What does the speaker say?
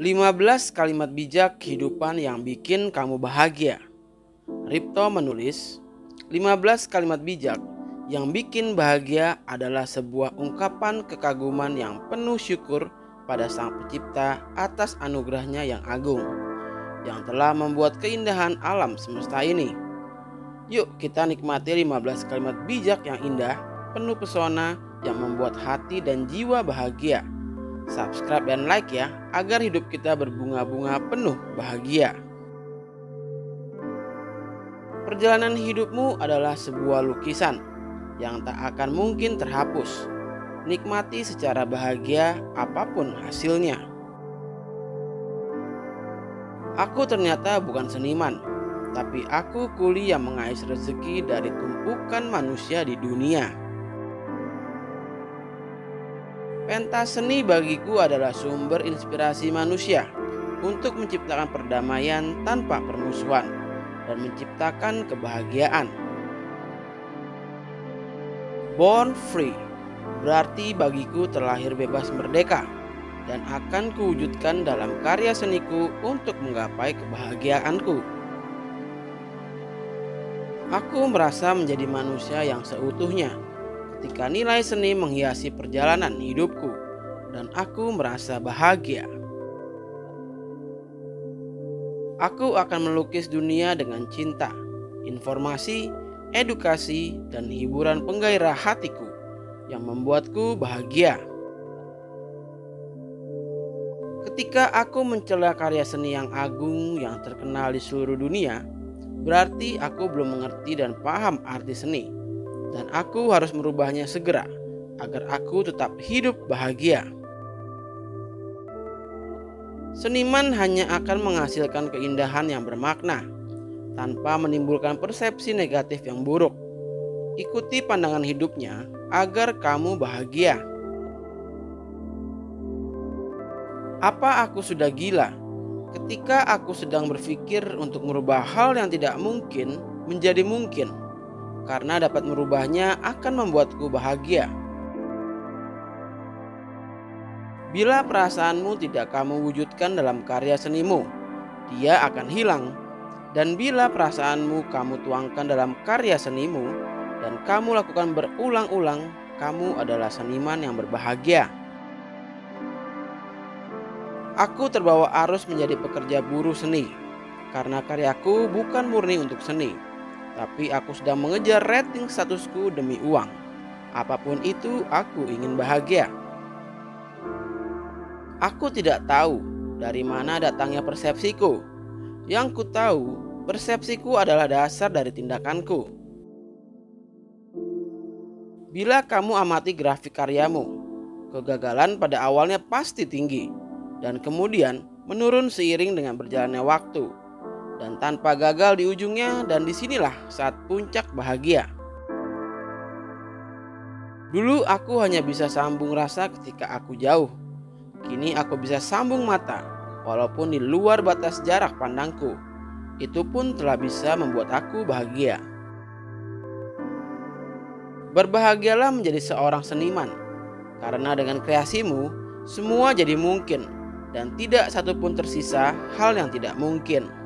15 kalimat bijak kehidupan yang bikin kamu bahagia. Ripto menulis, 15 kalimat bijak yang bikin bahagia adalah sebuah ungkapan kekaguman yang penuh syukur pada Sang Pencipta atas anugerahnya yang agung, yang telah membuat keindahan alam semesta ini. Yuk kita nikmati 15 kalimat bijak yang indah, penuh pesona, yang membuat hati dan jiwa bahagia subscribe dan like ya agar hidup kita berbunga-bunga penuh bahagia. Perjalanan hidupmu adalah sebuah lukisan yang tak akan mungkin terhapus. Nikmati secara bahagia apa pun hasilnya. Aku ternyata bukan seniman, tapi aku kuli yang mengais rezeki dari tumpukan manusia di dunia. Pentas seni bagiku adalah sumber inspirasi manusia untuk menciptakan perdamaian tanpa permusuhan dan menciptakan kebahagiaan. Born free berarti bagiku terlahir bebas merdeka dan akan kuwujudkan dalam karya seniku untuk menggapai kebahagiaanku. Aku merasa menjadi manusia yang seutuhnya ketika nilai seni menghiasi perjalanan hidupku dan aku merasa bahagia. Aku akan melukis dunia dengan cinta, informasi, edukasi, dan hiburan penggairah hatiku yang membuatku bahagia. Ketika aku mencela karya seni yang agung yang terkenal di seluruh dunia, berarti aku belum mengerti dan paham arti seni dan aku harus merubahnya segera agar aku tetap hidup bahagia. Seniman hanya akan menghasilkan keindahan yang bermakna tanpa menimbulkan persepsi negatif yang buruk. Ikuti pandangan hidupnya agar kamu bahagia. Apa aku sudah gila ketika aku sedang berpikir untuk merubah hal yang tidak mungkin menjadi mungkin? Karena dapat merubahnya akan membuatku bahagia. Bila perasaanmu tidak kamu wujudkan dalam karya senimu, dia akan hilang. Dan bila perasaanmu kamu tuangkan dalam karya senimu dan kamu lakukan berulang-ulang, kamu adalah seniman yang berbahagia. Aku terbawa arus menjadi pekerja buruh seni karena karyaku bukan murni untuk seni, tapi aku sedang mengejar rating statusku demi uang. Apa pun itu, aku ingin bahagia. Aku tidak tahu dari mana datangnya persepsiku. Yang ku tahu, persepsiku adalah dasar dari tindakanku. Bila kamu amati grafik karyamu, kegagalan pada awalnya pasti tinggi dan kemudian menurun seiring dengan berjalannya waktu dan tanpa gagal di ujungnya dan di sinilah saat puncak bahagia. Dulu aku hanya bisa sambung rasa ketika aku jauh. Kini aku bisa sambung mata walaupun di luar batas jarak pandangku. Itu pun telah bisa membuat aku bahagia. Berbahagialah menjadi seorang seniman karena dengan kreasimu semua jadi mungkin dan tidak satupun tersisa hal yang tidak mungkin.